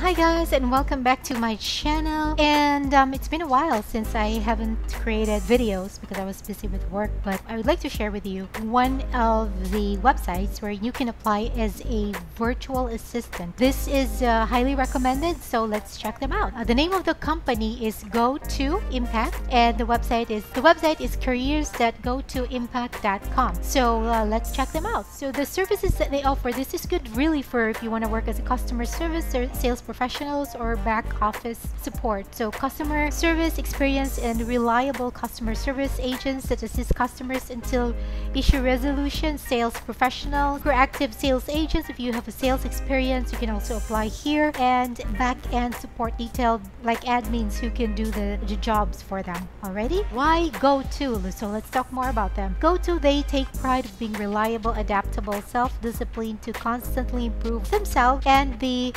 Hi guys and welcome back to my channel and um, it's been a while since I haven't created videos because I was busy with work but I would like to share with you one of the websites where you can apply as a virtual assistant. This is uh, highly recommended so let's check them out. Uh, the name of the company is Go to Impact and the website is the website is careers.go2impact.com. So uh, let's check them out. So the services that they offer this is good really for if you want to work as a customer service or sales professionals or back office support. So customer service experience and reliable customer service agents that assist customers until issue resolution, sales professional, proactive sales agents. If you have a sales experience, you can also apply here and back end support detail like admins who can do the, the jobs for them. Alrighty? Why Go2? So let's talk more about them. Go2, they take pride of being reliable, adaptable, self-disciplined to constantly improve themselves and the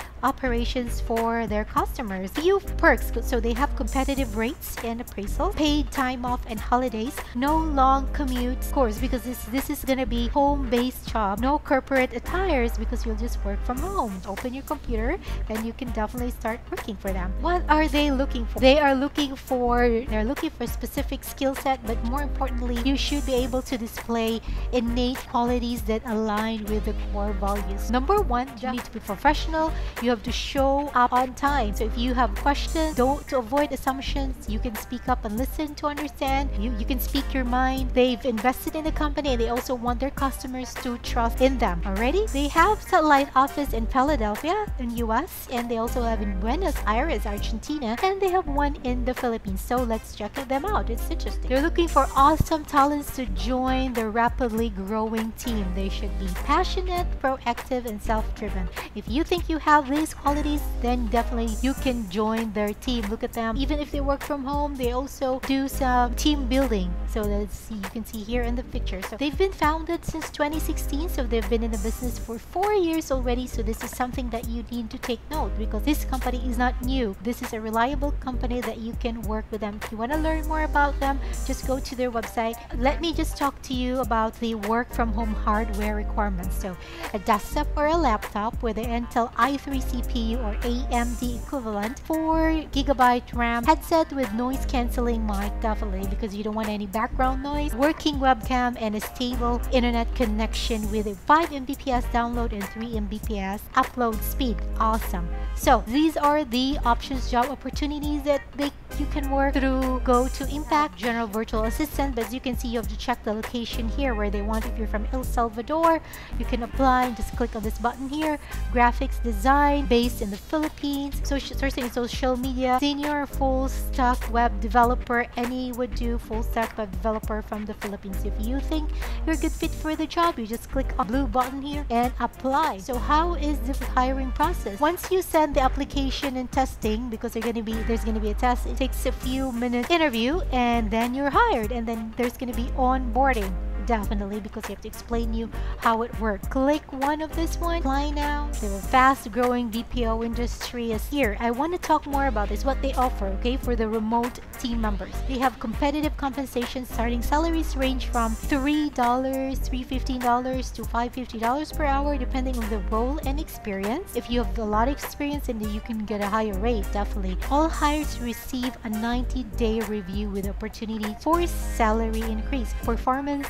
for their customers. Few perks, so they have competitive rates and appraisal, paid time off and holidays, no long commutes, of course, because this this is gonna be home-based job, no corporate attires because you'll just work from home. Open your computer and you can definitely start working for them. What are they looking for? They are looking for they're looking for specific skill set, but more importantly, you should be able to display innate qualities that align with the core values. Number one, you need to be professional. You have to show up on time. So if you have questions, don't to avoid assumptions. You can speak up and listen to understand. You, you can speak your mind. They've invested in the company and they also want their customers to trust in them. Already, they have satellite office in Philadelphia in US and they also have in Buenos Aires, Argentina, and they have one in the Philippines. So let's check them out. It's interesting. They're looking for awesome talents to join the rapidly growing team. They should be passionate, proactive, and self-driven. If you think you have these qualities, then definitely you can join their team. Look at them. Even if they work from home, they also do some team building. So let's see, you can see here in the picture. So they've been founded since 2016. So they've been in the business for four years already. So this is something that you need to take note because this company is not new. This is a reliable company that you can work with them. If you want to learn more about them, just go to their website. Let me just talk to you about the work from home hardware requirements. So a desktop or a laptop with an Intel i3 CPU or AMD equivalent, 4 gigabyte RAM, headset with noise cancelling mic definitely because you don't want any background noise, working webcam and a stable internet connection with a 5 Mbps download and 3 Mbps upload speed. Awesome. So these are the options job opportunities that they you can work through Go2Impact General Virtual Assistant but as you can see you have to check the location here where they want if you're from El Salvador you can apply just click on this button here graphics design based in the Philippines. Social sourcing social media. Senior full stack web developer. Any would do full stack web developer from the Philippines. If you think you're a good fit for the job you just click on blue button here and apply. So how is the hiring process? Once you send the application and testing because there's going to be there's going to be a test it takes a few minutes interview and then you're hired and then there's going to be onboarding definitely because you have to explain you how it works. Click one of this one, apply now. The fast growing BPO industry is here. I want to talk more about this, what they offer, okay, for the remote team members. They have competitive compensation starting salaries range from $3, $315 to $550 per hour depending on the role and experience. If you have a lot of experience then you can get a higher rate, definitely. All hires receive a 90-day review with opportunity for salary increase. Performance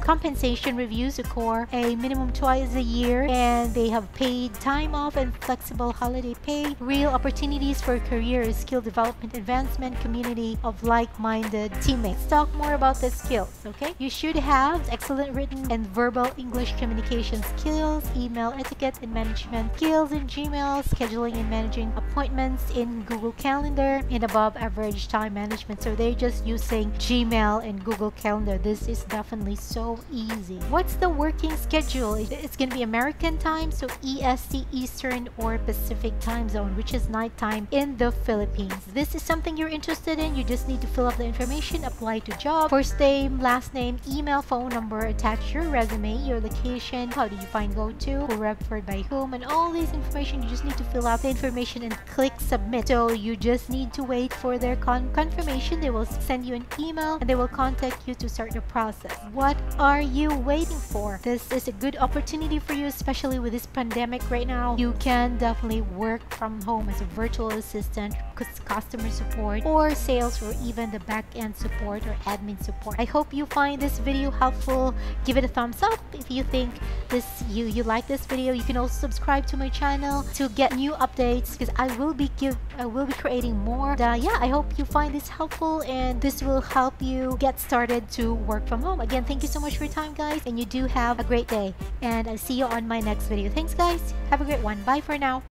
compensation reviews occur a minimum twice a year and they have paid time off and flexible holiday pay, real opportunities for career, skill development, advancement, community of like-minded teammates. Talk more about the skills, okay? You should have excellent written and verbal English communication skills, email etiquette and management skills in Gmail, scheduling and managing appointments in Google Calendar, and above average time management. So they're just using Gmail and Google Calendar. This is definitely so easy. What's the working schedule? It's going to be American time, so EST Eastern or Pacific time zone, which is nighttime in the Philippines. This is something you're interested in. You just need to fill up the information, apply to job, first name, last name, email, phone number, attach your resume, your location, how did you find go to, who referred by whom, and all these information. You just need to fill out the information and click submit. So you just need to wait for their con confirmation. They will send you an email and they will contact you to start the process. What what are you waiting for? This is a good opportunity for you, especially with this pandemic right now. You can definitely work from home as a virtual assistant, customer support, or sales, or even the back end support or admin support. I hope you find this video helpful. Give it a thumbs up if you think this you you like this video. You can also subscribe to my channel to get new updates because I will be give I will be creating more. Uh, yeah, I hope you find this helpful and this will help you get started to work from home. Again, thank you so much for your time, guys, and you do have a great day. And I'll see you on my next video. Thanks, guys. Have a great one. Bye for now.